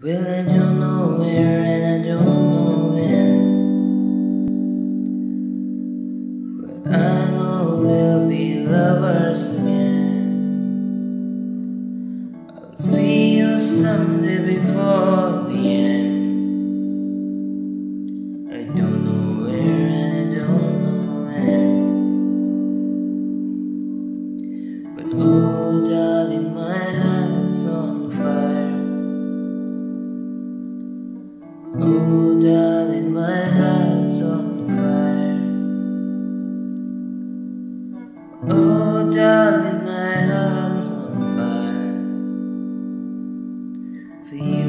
Well, I don't know where and I don't know when. But I know we'll be lovers again. I'll see you someday before the end. I don't know where and I don't know when. But oh, Oh, darling, my heart's on fire. Oh, darling, my heart's on fire. For you.